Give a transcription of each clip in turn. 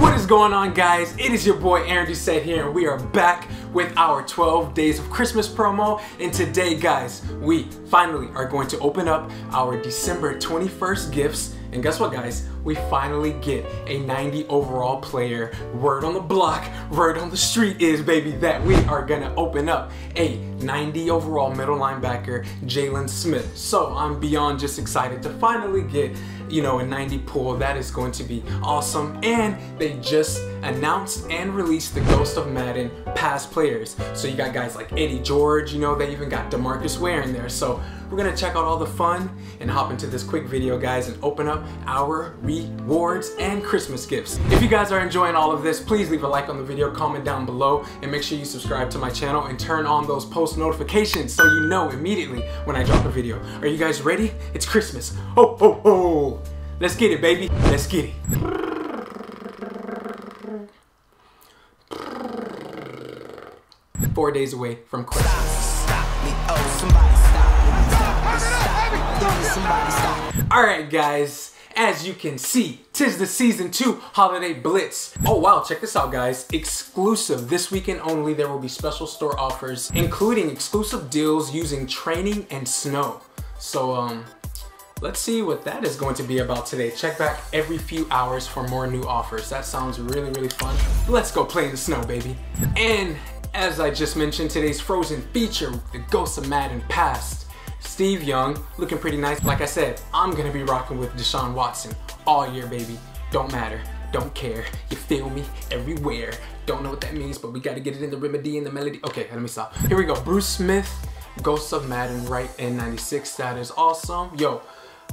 What is going on guys? It is your boy Aaron Doucette here and we are back with our 12 days of Christmas promo and today guys we finally are going to open up our December 21st gifts and guess what guys? We finally get a 90 overall player. Word on the block, word on the street is baby that we are gonna open up a 90 overall middle linebacker Jaylon Smith. So I'm beyond just excited to finally get you know, a 90 pull. That is going to be awesome. And they just announced and released the Ghost of Madden past players. So you got guys like Eddie George, you know, they even got DeMarcus Ware in there. So we're gonna check out all the fun and hop into this quick video, guys, and open up our rewards and Christmas gifts. If you guys are enjoying all of this, please leave a like on the video, comment down below, and make sure you subscribe to my channel and turn on those post notifications so you know immediately when I drop a video. Are you guys ready? It's Christmas. Ho, ho, ho. Let's get it, baby. Let's get it. Four days away from Christmas. Alright guys, as you can see, tis the season 2 holiday blitz. Oh wow, check this out guys. Exclusive, this weekend only there will be special store offers, including exclusive deals using training and snow. So um, let's see what that is going to be about today. Check back every few hours for more new offers. That sounds really, really fun. Let's go play in the snow, baby. And as I just mentioned, today's Frozen feature, the Ghost of Madden Past. Steve Young, looking pretty nice. Like I said, I'm gonna be rocking with Deshaun Watson all year, baby. Don't matter, don't care. You feel me? Everywhere. Don't know what that means, but we gotta get it in the remedy and the melody. Okay, let me stop. Here we go. Bruce Smith, Ghost of Madden, right in 96. That is awesome. Yo,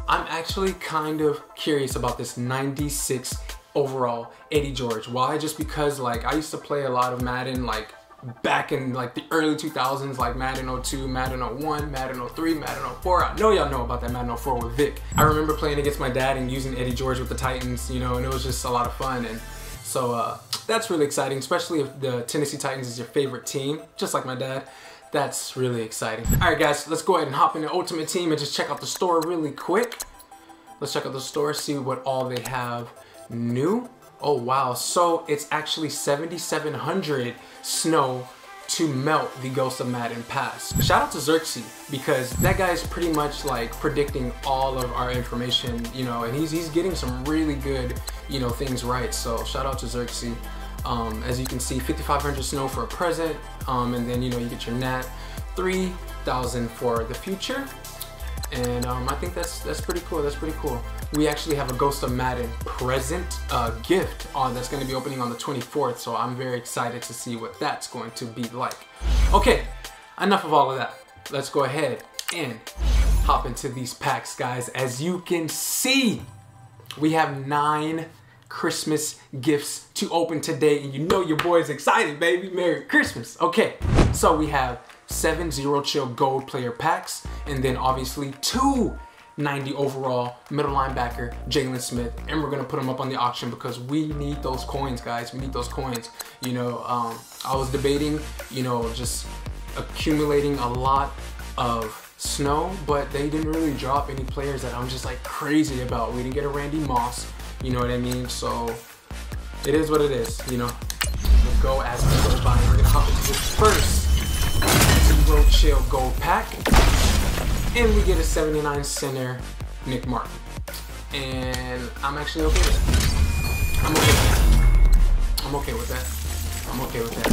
I'm actually kind of curious about this 96 overall Eddie George. Why? Just because like I used to play a lot of Madden like back in like the early 2000s, like Madden 02, Madden 01, Madden 03, Madden 04. I know y'all know about that Madden 04 with Vick. I remember playing against my dad and using Eddie George with the Titans, you know, and it was just a lot of fun. And so uh, that's really exciting, especially if the Tennessee Titans is your favorite team, just like my dad. That's really exciting. All right, guys, let's go ahead and hop in the Ultimate Team and just check out the store really quick. Let's check out the store, see what all they have new. Oh wow, so it's actually 7,700 snow to melt the Ghost of Madden Past. Shout out to Zirksee because that guy's pretty much like predicting all of our information, you know, and he's he's getting some really good, you know, things right. So shout out to Zirksee. Um, as you can see, 5,500 snow for a present, um, and then you know you get your nat, 3,000 for the future, and um, I think that's that's pretty cool. That's pretty cool. We actually have a Ghost of Madden present uh, gift on that's going to be opening on the 24th, so I'm very excited to see what that's going to be like. Okay, enough of all of that. Let's go ahead and hop into these packs, guys. As you can see, we have nine Christmas gifts to open today, and you know your boy is excited, baby. Merry Christmas. Okay, so we have seven Zero Chill Gold player packs, and then obviously two 90 overall middle linebacker Jaylon Smith and we're gonna put him up on the auction because we need those coins guys. We need those coins. You know um, I was debating you know just accumulating a lot of snow but they didn't really drop any players that I'm just like crazy about. We didn't get a Randy Moss you know what I mean? So it is what it is you know. We'll go as we go by. We're gonna hop into this first Zero Gold pack and we get a 79 center Nick Martin. And I'm actually okay with that. I'm okay with that. I'm okay with that. I'm okay with that.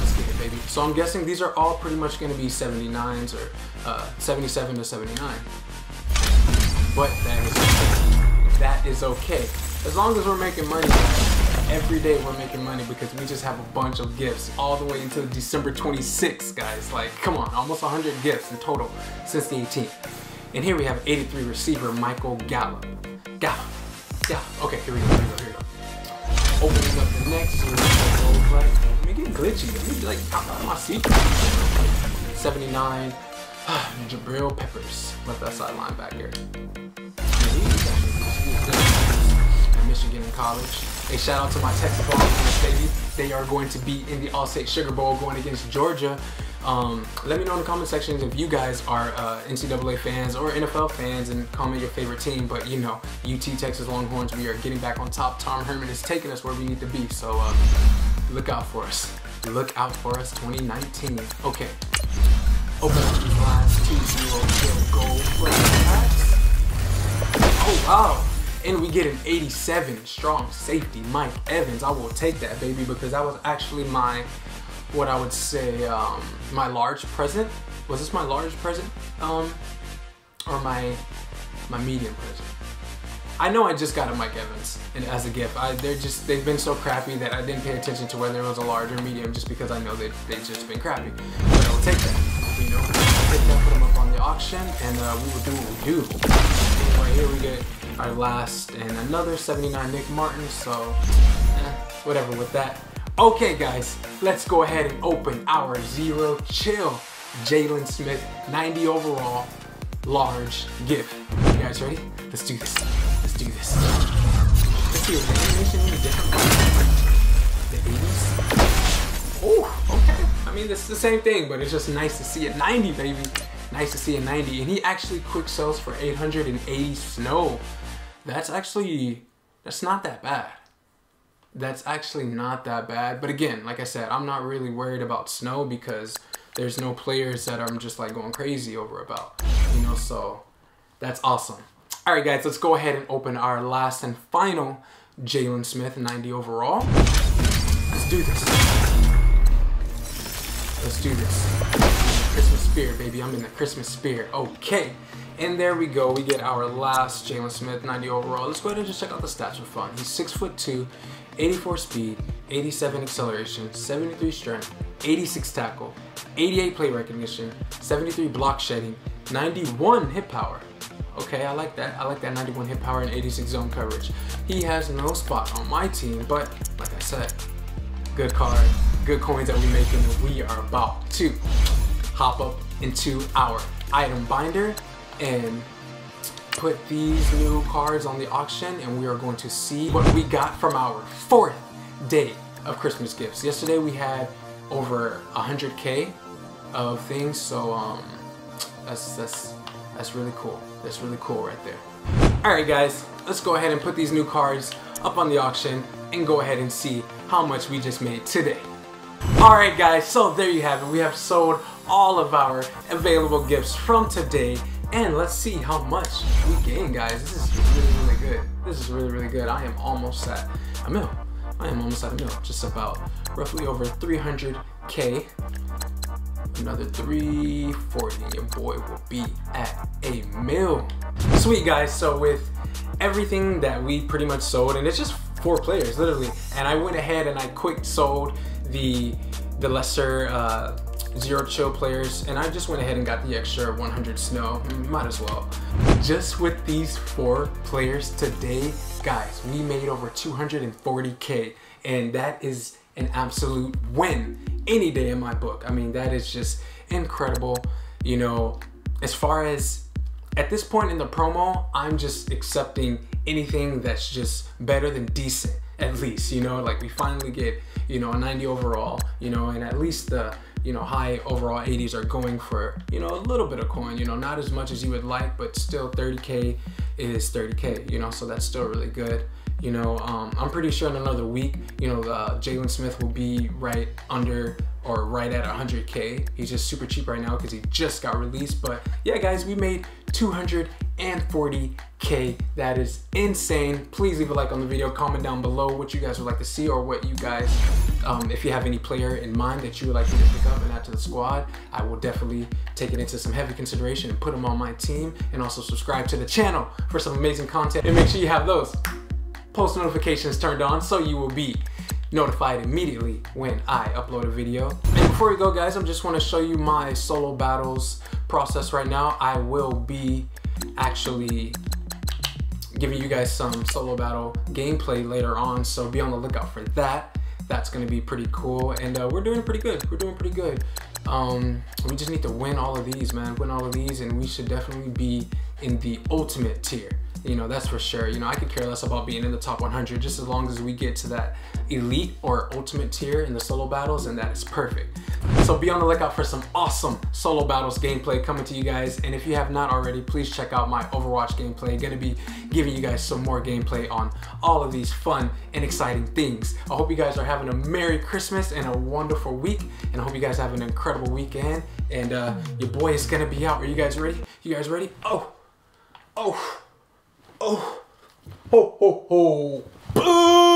Let's get it, baby. So I'm guessing these are all pretty much going to be 79s or uh, 77 to 79. But that is okay. That is okay. As long as we're making money, every day we're making money because we just have a bunch of gifts all the way until December 26th, guys. Like, come on, almost 100 gifts in total since the 18th. And here we have 83 receiver Michael Gallup. Gallup. Gallup. Okay, here we go, here we go, here we go. Opening up the next. Let me get glitchy. Let me like out of my seat. 79. Ah, Jabril Peppers, left side linebacker. Michigan in college. A shout out to my Texas Longhorns, baby. They are going to be in the All-State Sugar Bowl going against Georgia. Um, let me know in the comment sections if you guys are uh, NCAA fans or NFL fans and comment your favorite team. But you know, UT Texas Longhorns, we are getting back on top. Tom Herman is taking us where we need to be. So uh, look out for us. Look out for us 2019. Okay. Open up these last two zero chill gold packs. Oh wow. And we get an 87 strong safety, Mike Evans. I will take that, baby, because that was actually my, what I would say, um, my large present. Was this my large present? Um, or my, my medium present? I know I just got a Mike Evans and as a gift. I, they're just they've been so crappy that I didn't pay attention to whether it was a large or medium just because I know they they've just been crappy. But I will take that. You know, I'll take that, put them up on the auction, and uh, we will do what we do. right here we get our last and another 79 Nick Martin. So eh, whatever with that. Okay, guys, let's go ahead and open our zero chill Jaylon Smith 90 overall large gift. You guys ready? Let's do this Let's do this. Let's see, is the animation any different the 80s? Oh, okay. I mean, it's the same thing, but it's just nice to see a 90, baby. Nice to see a 90. And he actually quick sells for 880 snow. That's actually, that's not that bad. That's actually not that bad. But again, like I said, I'm not really worried about snow because there's no players that I'm just like going crazy over about, you know, so that's awesome. All right, guys, let's go ahead and open our last and final Jaylon Smith 90 overall. Let's do this. Let's do this. Christmas spirit, baby. I'm in the Christmas spirit. Okay. And there we go. We get our last Jaylon Smith 90 overall. Let's go ahead and just check out the stats for fun. He's 6 foot 2, 84 speed, 87 acceleration, 73 strength, 86 tackle, 88 play recognition, 73 block shedding, 91 hit power, Okay, I like that. I like that 91 hit power and 86 zone coverage. He has no spot on my team, but like I said, good card, good coins that we make and we are about to hop up into our item binder and put these new cards on the auction and we are going to see what we got from our fourth day of Christmas gifts. Yesterday we had over 100k of things, so um, that's that's that's really cool. That's really cool right there. Alright guys, let's go ahead and put these new cards up on the auction and go ahead and see how much we just made today. Alright guys, so there you have it. We have sold all of our available gifts from today and let's see how much we gain guys. This is really, really good. This is really, really good. I am almost at a mil. I am almost at a mil. Just about roughly over 300k another 340 and your boy will be at a mil. Sweet guys, so with everything that we pretty much sold, and it's just four players, literally, and I went ahead and I quick sold the the lesser uh, zero chill players, and I just went ahead and got the extra 100 snow, might as well. Just with these four players today, guys, we made over 240K, and that is an absolute win any day in my book. I mean, that is just incredible. You know, as far as at this point in the promo, I'm just accepting anything that's just better than decent, at least. You know, like we finally get, you know, a 90 overall, you know, and at least the, you know, high overall 80s are going for, you know, a little bit of coin, you know, not as much as you would like, but still 30K is 30K, you know, so that's still really good. You know, um, I'm pretty sure in another week, you know, uh, Jaylon Smith will be right under or right at 100K. He's just super cheap right now because he just got released. But yeah, guys, we made 240K. That is insane. Please leave a like on the video. Comment down below what you guys would like to see or what you guys, um, if you have any player in mind that you would like me to pick up and add to the squad, I will definitely take it into some heavy consideration and put them on my team. And also subscribe to the channel for some amazing content. And make sure you have those post notifications turned on so you will be notified immediately when I upload a video. And before we go guys, I just want to show you my solo battles process right now. I will be actually giving you guys some solo battle gameplay later on, so be on the lookout for that. That's gonna be pretty cool, and uh, we're doing pretty good. We're doing pretty good. Um, we just need to win all of these, man. Win all of these, and we should definitely be in the ultimate tier. You know, that's for sure. You know, I could care less about being in the top 100 just as long as we get to that elite or ultimate tier in the solo battles, and that is perfect. So be on the lookout for some awesome solo battles gameplay coming to you guys. And if you have not already, please check out my Overwatch gameplay. Gonna be giving you guys some more gameplay on all of these fun and exciting things. I hope you guys are having a Merry Christmas and a wonderful week. And I hope you guys have an incredible weekend. And uh, your boy is gonna be out. Are you guys ready? You guys ready? Oh, oh, oh, ho, ho, ho. Boom!